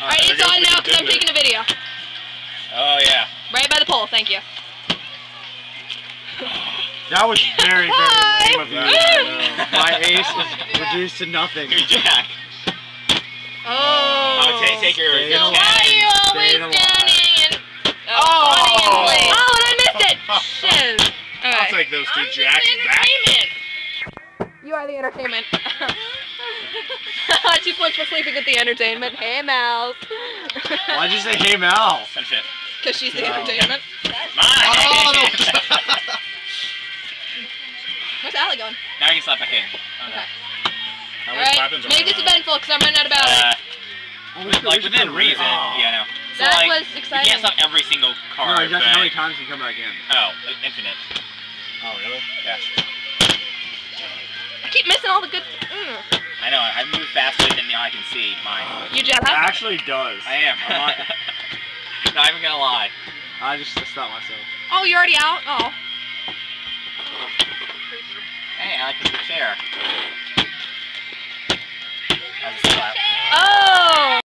Alright, it's on now because I'm taking a video. Oh yeah. Right by the pole, thank you. That was very, very lame of you. My ace is reduced to nothing. New Jack. Oh. Oh, take, take your, Stay So why are you always standing and Oh. oh, and late? Oh, and I missed it. Shit. I'll take those two I'm just jacks the back. entertainment. You are the entertainment. Two points for sleeping with the entertainment. Hey, Mouse. Why'd you say hey Mal? Finish it. Because she's the No. entertainment. Mine. Oh, no. Where's Allie going? now you can slap back in. Oh, no. Okay. How Alright, weapons make this eventful because I'm running out of battery. Uh, with- like within reason. Yeah, no. So that like, was you can't stop every single No, card. you got but, how many times you come back in. Oh, infinite. Oh, really? Yeah. I keep missing all the good see mine. You just It actually does. I am. I'm not, not even gonna lie. I just stopped myself. Oh, you're already out? Oh. Hey, I like